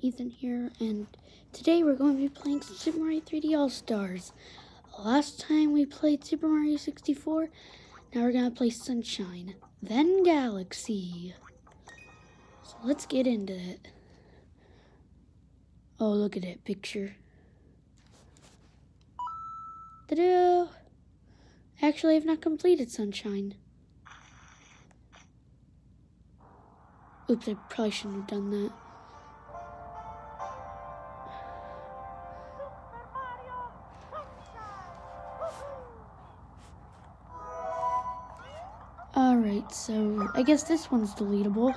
Ethan here, and today we're going to be playing Super Mario 3D All-Stars. Last time we played Super Mario 64, now we're going to play Sunshine, then Galaxy. So let's get into it. Oh, look at that picture. Ta-da! Actually, I've not completed Sunshine. Oops, I probably shouldn't have done that. Alright, so I guess this one's deletable.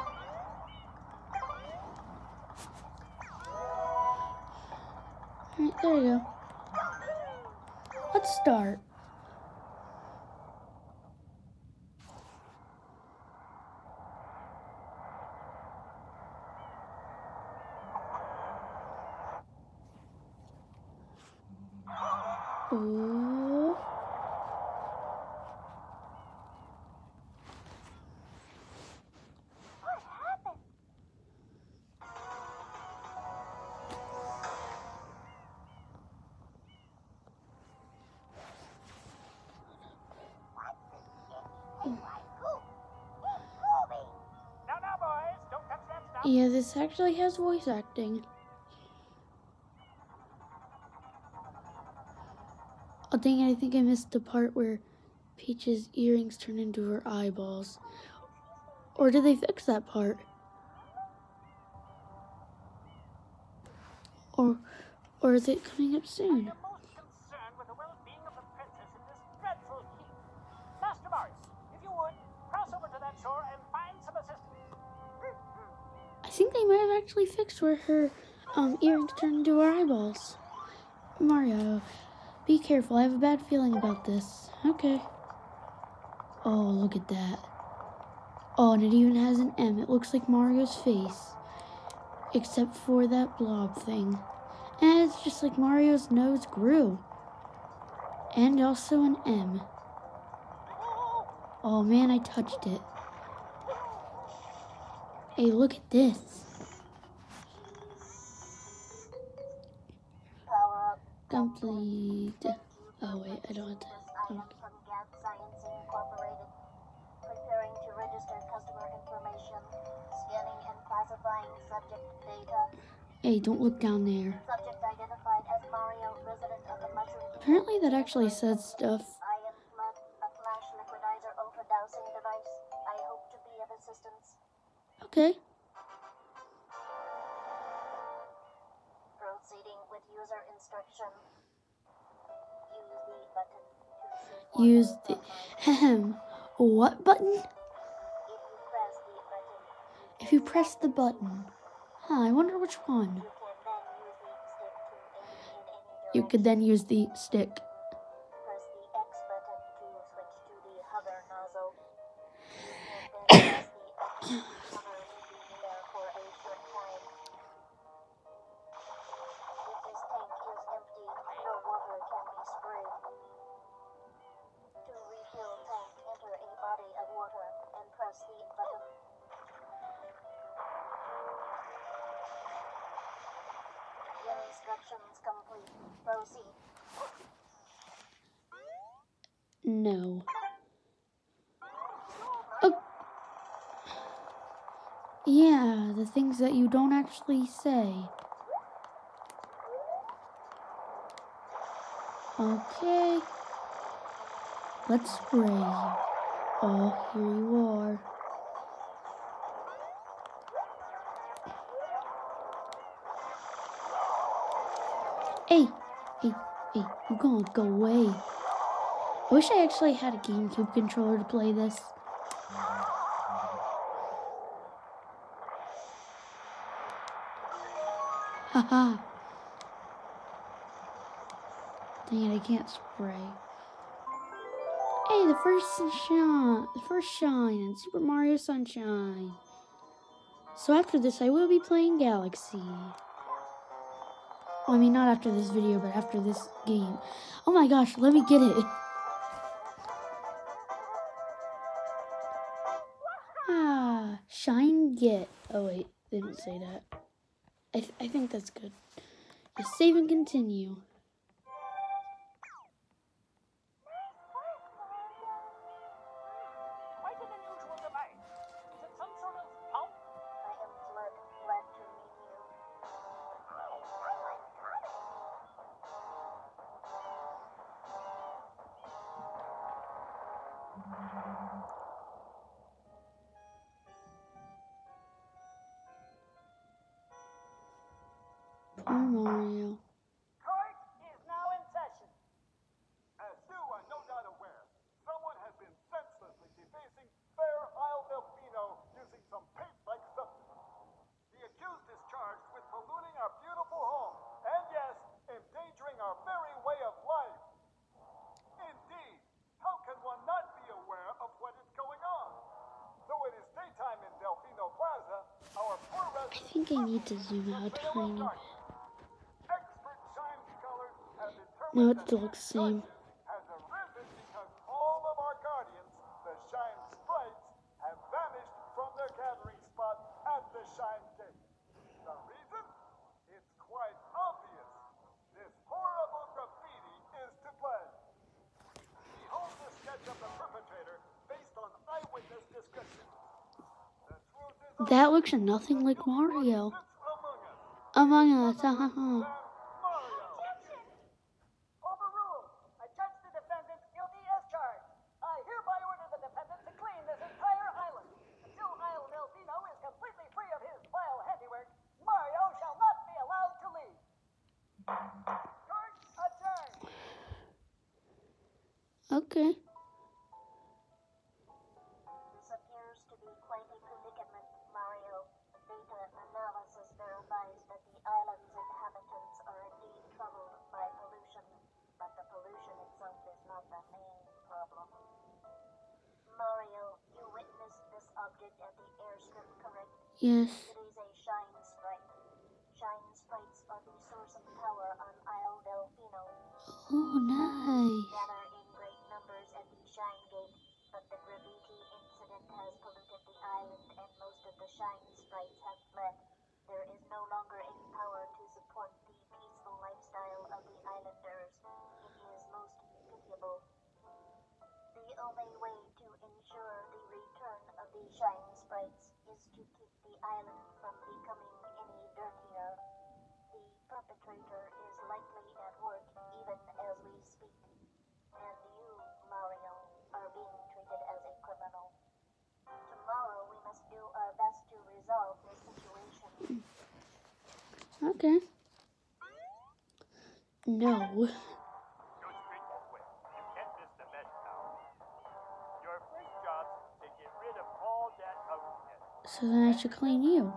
Alright, there you go. Let's start. Yeah, this actually has voice acting. Oh dang I think I missed the part where Peach's earrings turn into her eyeballs. Or did they fix that part? Or or is it coming up soon? Think they might have actually fixed where her um, earrings turn into her eyeballs. Mario, be careful. I have a bad feeling about this. Okay. Oh, look at that. Oh, and it even has an M. It looks like Mario's face. Except for that blob thing. And it's just like Mario's nose grew. And also an M. Oh man, I touched it. Hey, look at this. Complete. Oh wait, I don't have to. This item from Gadd Science Incorporated. Preparing to register customer information. Scanning and classifying subject data. Hey, don't look down there. Subject identified as Mario, resident of the Mushroom. Apparently that actually says stuff. Okay. Proceeding with user instruction. Use the button to see Use more the ahem. What button? If you press If you press the button. Huh, I wonder which one. you can then use the stick to aim in any direction. You could then use the stick. Instructions complete. Proceed. No. Oh. oh. Yeah, the things that you don't actually say. Okay. Let's spray you. Oh, here you are. Hey, hey, hey, you gonna go away. I wish I actually had a GameCube controller to play this. Haha. Dang it, I can't spray. Hey, the first shine, the first shine in Super Mario Sunshine. So after this, I will be playing Galaxy. Well, I mean, not after this video, but after this game. Oh my gosh, let me get it. Ah, shine get. Oh wait, they didn't say that. I, th- I think that's good. Just save and continue. あ、もうよ。I need to zoom out a tiny bit. Expert shine scholars have determined No, it looks the same. has arisen because all of our guardians, the Shine Sprites, have vanished from their gathering spot at the Shine Gate. The reason? It's quite obvious. This horrible graffiti is to blame. Behold the sketch of the perpetrator based on eyewitness description. The truth is That looks nothing like Mario. among us. Uh-huh. Us, ha Delfino. Oh, nice. gather in great numbers at the Shine Gate, but the graffiti incident has polluted the island and most of the Shine sprites have fled. There is no longer any power to support the peaceful lifestyle of the islanders. It is most pitiable. The only way to ensure the return of the Shine sprites island from becoming any dirtier. The perpetrator is likely at work even as we speak. And you, Mario, are being treated as a criminal. Tomorrow we must do our best to resolve this situation. Okay. No. So then I should clean you.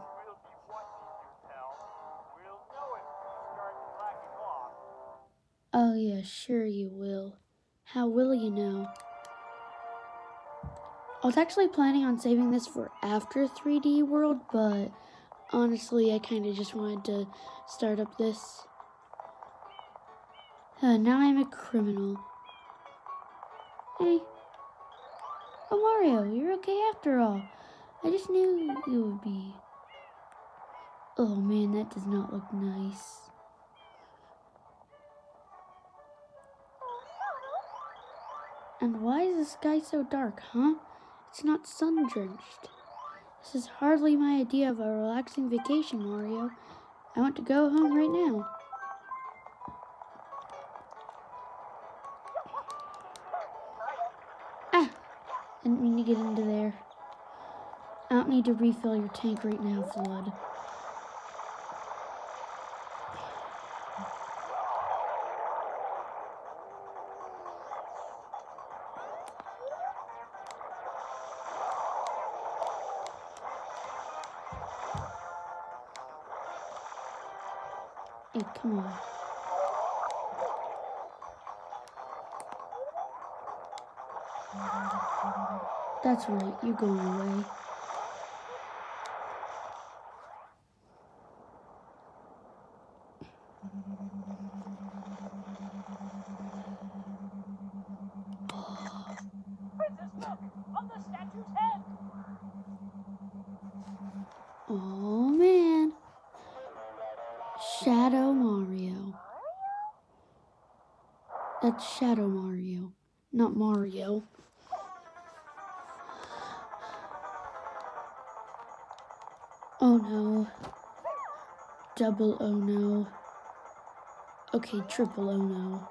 Oh, yeah, sure you will. How will you know? I was actually planning on saving this for after 3D World, but honestly, I kind of just wanted to start up this. Uh, now I'm a criminal. Hey. Oh, Mario, you're okay after all. I just knew you would be. Oh man, that does not look nice. And why is the sky so dark, huh? It's not sun drenched. This is hardly my idea of a relaxing vacation, Mario. I want to go home right now. Ah! Didn't mean to get into there. Don't need to refill your tank right now, Flood. Hey, come on. That's right, you're going away. Oh, man. Shadow Mario. That's Shadow Mario, not Mario. Oh no. Double oh no. Okay, triple oh no.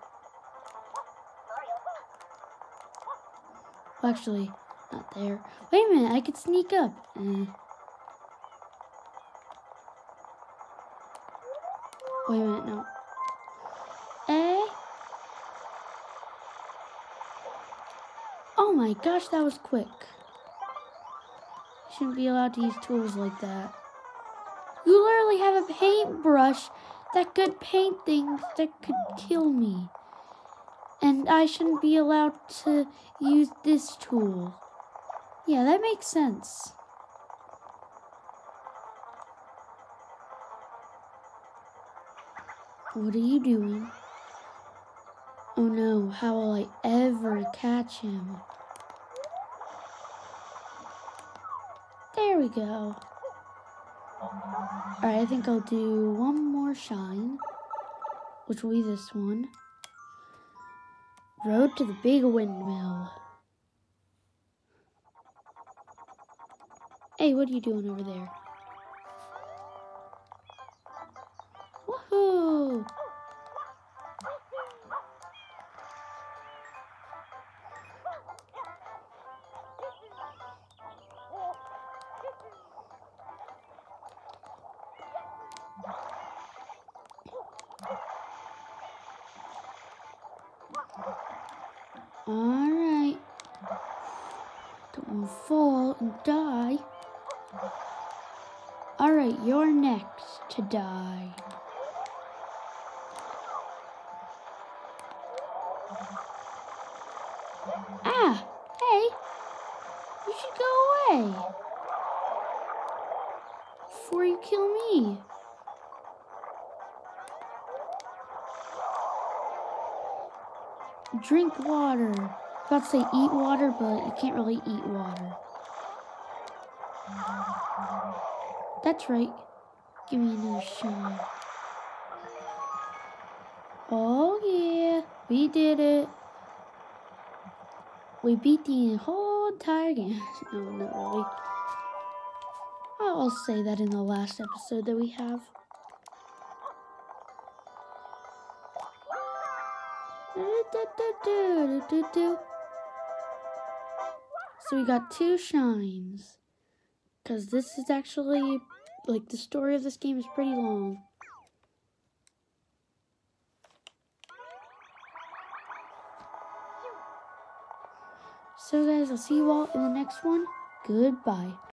Well, actually, not there. Wait a minute, I could sneak up. Eh. Wait a minute, no. Eh? Oh my gosh, that was quick. You shouldn't be allowed to use tools like that. You literally have a paintbrush that could paint things that could kill me. And I shouldn't be allowed to use this tool. Yeah, that makes sense. What are you doing? Oh no, how will I ever catch him? There we go. Alright, I think I'll do one more shine, which will be this one. Road to the big windmill. Hey, what are you doing over there? Woohoo! Fall and die. Alright, you're next to die. Ah! Hey! You should go away! Before you kill me. Drink water. About to say eat water, but you can't really eat water. That's right. Give me another shot. Oh yeah, we did it. We beat the whole entire game. no, not really. I'll say that in the last episode that we have. So we got two shines. Because this is actually, like, the story of this game is pretty long. So guys, I'll see you all in the next one. Goodbye.